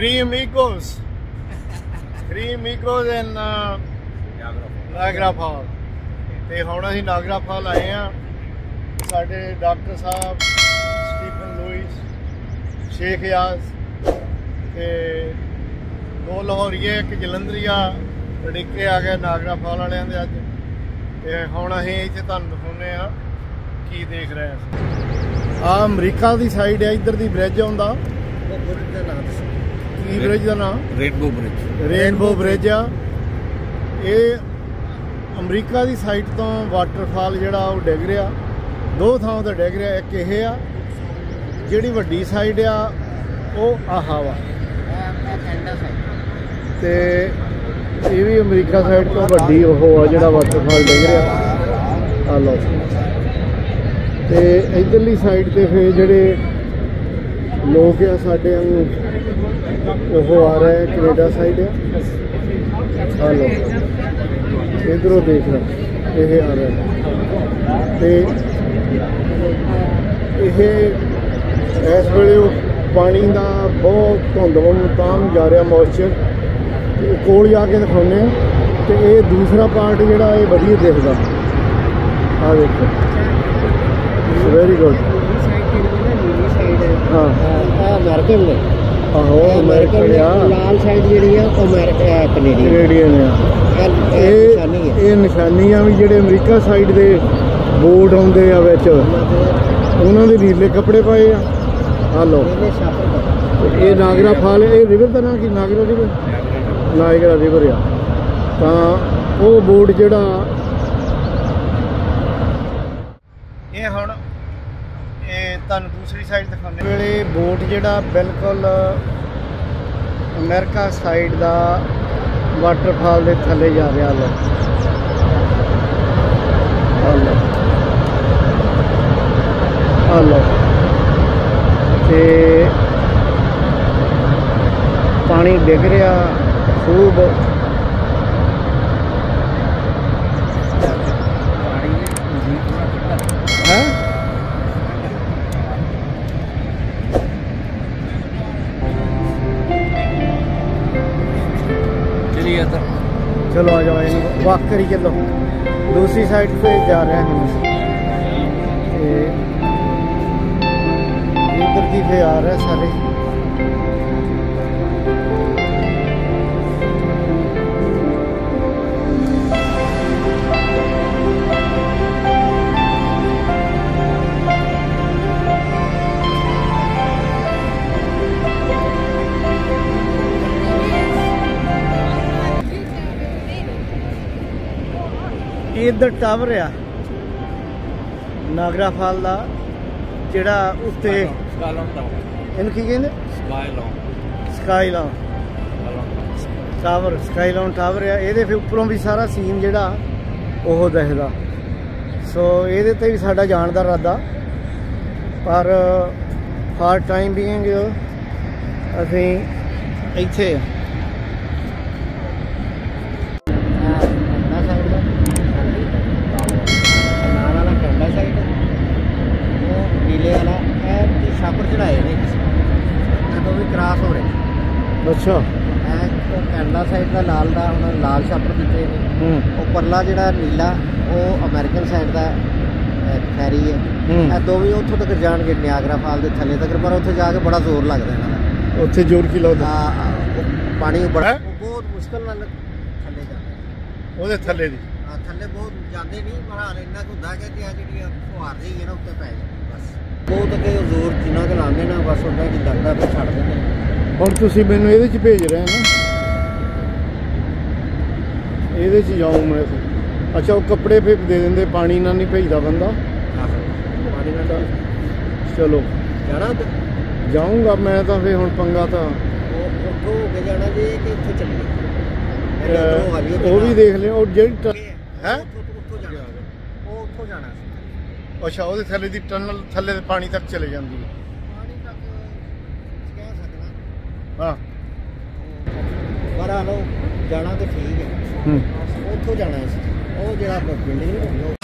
Three amigos. Three amigos in uh, Niagara Falls. ਤੇ ਹੁਣ ਅਸੀਂ ਨਾਗਰਾ ਫਾਲ ਆਏ ਆ ਸਾਡੇ ਡਾਕਟਰ ਸਾਹਿਬ ਸਟੀਫਨ ਲੂਇਸ ਸ਼ੇਖ ਯਾਜ਼ ਤੇ ਦੋ ਲਾਹੌਰੀਏ ਇੱਕ ਜਲੰਧਰੀਆ ਰੜਿੱਕੇ ਆ ਗਏ ਨਾਗਰਾ ਫਾਲ ਵਾਲਿਆਂ ਦੇ ਅੱਜ। ਤੇ ਹੁਣ ਅਸੀਂ ਇੱਥੇ ਤੁਹਾਨੂੰ ਦਿਖਾਉਂਦੇ ਆ ਕੀ ਦੇਖ ਰਹੇ ਆ ਆ ਅਮਰੀਕਾ ਦੀ ਸਾਈਡ ਹੈ ਇੱਧਰ ਦੀ ਬ੍ਰਿਜ ਆਉਂਦਾ। ਉਹ ਬੁਰਜ ਦਾ ਨਾਮ ਦੱਸੋ। ਕੀ ਬ੍ਰਿਜ ਦਾ ਨਾਮ? ਰੇਨਬੋ ਬ੍ਰਿਜ ਰੇਨਬੋ ਬ੍ਰਿਜ ਆ। ਇਹ ਅਮਰੀਕਾ ਦੀ ਸਾਈਡ ਤੋਂ ਵਾਟਰਫਾਲ ਜਿਹੜਾ ਉਹ ਡਿੱਗ ਰਿਹਾ। ਦੋ ਥਾਵਾਂ ਤੇ ਡਿੱਗ ਰਿਹਾ ਇੱਕ ਇਹ ਆ। ਜਿਹੜੀ ਵੱਡੀ ਸਾਈਡ ਆ ਉਹ ਆਹਾ ਵਾ ਤੇ ਇਹ ਵੀ ਅਮਰੀਕਾ ਸਾਈਡ ਤੋਂ ਵੱਡੀ ਉਹ ਆ ਜਿਹੜਾ ਵਾਟਰਫਾਲ ਡਿੱਗ ਰਿਹਾ। ਆ ਲਓ। ਤੇ ਇਧਰਲੀ ਸਾਈਡ ਤੇ ਫੇ ਜਿਹੜੇ ਲੋਕ ਆ ਸਾਡੇ ਵਾਂਗੂ ਉਹ ਆ ਰਹੇ ਕੈਨੇਡਾ ਸਾਈਡ ਆ ਲਓ। ਇਧਰੋਂ ਦੇਖ ਲਓ ਇਹ ਆ ਰਿਹਾ ਤੇ ਇਹ ਇਸ ਵੇਲੇ ਉਹ ਪਾਣੀ ਦਾ ਬਹੁਤ ਧੁੰਦਵਮ ਤਾਂ ਜਾ ਰਿਹਾ ਮੋਇਸਚਰ ਕੋਲ ਜਾ ਕੇ ਦਿਖਾਉਂਦੇ ਆ ਤੇ ਇਹ ਦੂਸਰਾ ਪਾਰਟ ਜਿਹੜਾ ਇਹ ਵਧੀਆ ਦਿਖਦਾ। ਆ ਦੇਖੋ। ਵੈਰੀ ਗੁੱਡ ਹਾਂ। ਆ ਅਮਰੀਕਨ ਨੇ। ਆਹੋ ਅਮਰੀਕਨ ਆ। ਲਾਲ ਸਾਈਡ ਜਿਹੜੀ ਆ ਉਹ ਅਮਰੀਕਾ ਕੈਨੇਡੀਅਨ ਕੈਨੇਡੀਅਨ ਆ। ਇਹ ਇਹ ਨਿਸ਼ਾਨੀ ਹੈ ਇਹ ਨਿਸ਼ਾਨੀਆਂ ਵੀ ਜਿਹੜੇ ਅਮਰੀਕਾ ਸਾਈਡ ਦੇ ਬੋਰਡ ਆਉਂਦੇ ਆ ਵਿੱਚ ਉਹਨਾਂ ਦੇ ਨੀਲੇ ਕੱਪੜੇ ਪਾਏ ਆ। ਆ ਛਾਪਰ ਇਹ ਨਾਗਰਾ ਫਾਲ ਇਹ ਰਿਵਰ ਦਾ ਨਾਮ ਕੀ? Niagara river? ਨਾਗਰਾ ਰਿਵਰ ਆ। ਤਾਂ ਉਹ ਬੋਰਡ ਜਿਹੜਾ ਇਹ ਹੁਣ ਇਹ ਤੁਹਾਨੂੰ ਦੂਸਰੀ ਸਾਈਡ ਦਿਖਾਉਂਦੇ ਵੇਲੇ ਬੋਟ ਜਿਹੜਾ ਬਿਲਕੁਲ ਅਮਰੀਕਾ ਸਾਈਡ ਦਾ ਵਾਟਰਫਾਲ ਦੇ ਥੱਲੇ ਜਾ ਰਿਹਾ ਲੋ ਹਲੋ ਹਲੋ ਤੇ ਪਾਣੀ ਡਿੱਗ ਰਿਹਾ ਖੂਬ। ਹੈ? ਚਲੋ ਆ ਜਾਓ ਇਹਨੂੰ ਵਾਕ ਕਰੀ ਚੱਲੋ। ਦੂਸਰੀ ਸਾਈਡ ਤੇ ਜਾ ਰਹੇ ਹਾਂ ਹੁਣ। ਤੇ ਇੱਧਰ ਦੀ ਫੇ ਆ ਰਹੇ ਇਹ ਇੱਧਰ ਟਾਵਰ ਆ। ਨਾਗਰਾ ਫਾਲ ਦਾ ਜਿਹੜਾ ਉੱਤੇ ਇਹਨੂੰ ਕੀ ਕਹਿੰਦੇ? Skylon tower Skylon tower ਆ। ਇਹਦੇ ਫਿਰ ਉੱਪਰੋਂ ਵੀ ਸਾਰਾ ਸੀਨ ਜਿਹੜਾ ਉਹ ਦਿਖਦਾ। ਸੋ ਇਹਦੇ ਤੇ ਵੀ ਸਾਡਾ ਜਾਣ ਦਾ ਇਰਾਦਾ। ਪਰ ਫਾਰ ਟਾਈਮ ਬੀਇੰਗ ਅਸੀਂ ਇੱਥੇ ਆ ਕੈਨੇਡਾ ਸਾਈਡ ਦਾ ਨਾਲ ਵਾਲਾ ਕੈਨੇਡਾ ਸਾਈਡ ਉਹ ਨੀਲੇ ਵਾਲਾ ਇਹ ਤੇ ਛਾਪਰ ਚੜਾਏ ਨੇ ਕ੍ਰਾਸ ਹੋ ਰਹੇ। ਅੱਛਾ। ਇਹ ਉਹ ਕੈਨੇਡਾ ਸਾਈਡ ਦਾ ਲਾਲ ਦਾ ਹੁਣ ਲਾਲ ਛਾਪਰ ਦਿੱਤੇ ਨੇ। ਹੂੰ। ਉੱਪਰਲਾ ਜਿਹੜਾ ਨੀਲਾ ਉਹ ਅਮਰੀਕਨ ਸਾਈਡ ਦਾ ਅਹ, ਫੈਰੀ ਹੈ। ਹੂੰ। ਇਹ ਦੋ ਵੀ ਉੱਥੋਂ ਤੱਕ ਜਾਣਗੇ ਨਿਆਗਰਾ ਫਾਲ ਦੇ ਥੱਲੇ ਤੱਕ ਪਰ ਉੱਥੇ ਜਾ ਕੇ ਬੜਾ ਜ਼ੋਰ ਲੱਗਦਾ ਇਹਨਾਂ ਦਾ। ਉੱਥੇ ਜ਼ੋਰ ਕੀ ਲਾਉਂਦਾ? ਆ ਉਹ ਪਾਣੀ ਬੜਾ ਹੈਂ? ਉਹ ਬਹੁਤ ਮੁਸ਼ਕਲ ਨਾਲ ਥੱਲੇ ਜਾਂਦਾ ਉਹਦੇ ਥੱਲੇ ਦੀ? ਆ ਥੱਲੇ ਬਹੁਤ ਜਾਂਦੇ ਨਹੀਂ ਪਰ ਹਾਲ ਇੰਨਾ ਕੁ ਹੁੰਦਾ ਕਿ ਆ ਜਿਹੜੀ ਆ ਫੁਹਾਰ ਜਿਹੀ ਹੈ ਨਾ ਉੱਤੇ ਪੈ ਜਾਂਦੀ ਬਸ। ਬਹੁਤ ਅੱਗੇ ਉਹ ਜ਼ੋਰ ਜਿੰਨਾ ਕੁ ਲਾਉਂਦੇ ਨਾ ਬਸ ਉਹਨਾਂ ਕੀ ਲੱਗਦਾ ਫਿਰ ਛੱਡ ਦਿੰਦੇ। ਹੁਣ ਤੁਸੀਂ ਮੈਨੂੰ ਇਹਦੇ ਚ ਭੇਜ ਰਹੇ ਹੋ ਨਾ। ਇਹਦੇ ਚ ਜਾਉਂ ਮੈਂ। ਅੱਛਾ ਉਹ ਕੱਪੜੇ ਫੇਰ ਦੇ ਦਿੰਦੇ ਪਾਣੀ ਨਾਲ ਨਹੀਂ ਭੇਜਦਾ ਬੰਦਾ। ਪਾਣੀ ਨਾਲ ਚਲੋ। ਜਾਣਾ ਤੇ ਜਾਊਂਗਾ ਮੈਂ ਤਾਂ ਫੇਰ ਹੁਣ ਪੰਗਾ ਤਾਂ। ਉਹ ਉੱਥੋਂ ਹੋ ਕੇ ਜਾਣਾ ਜੇ ਕਿ ਇੱਥੇ ਚੱਲੀਏ? ਉਹ ਵੀ ਦੇਖ ਲਿਓ ਉਹ ਜਿਹੜੀ ਹੈ ਹੈਂ? ਉੱਥੋਂ ਜਾਣਾ ਉਹ ਉੱਥੋਂ ਜਾਣਾ ਸੀ ਅੱਛਾ ਉਹਦੇ ਥੱਲੇ ਦੀ ਟਨਲ ਥੱਲੇ ਦੇ ਪਾਣੀ ਤੱਕ ਚਲੇ ਜਾਂਦੀ ਹੈ। ਪਾਣੀ ਤੱਕ ਕਹਿ ਸਕਦਾ। ਹਾਂ। ਪਰ ਆ ਲਓ ਜਾਣਾ ਤੇ ਠੀਕ ਹੈ। ਹੂੰ। ਉੱਥੋਂ ਜਾਣਾ ਸੀ ਉਹ ਜਿਹੜਾ ਬਿਲਡਿੰਗ ਨਹੀਂ ਉਹ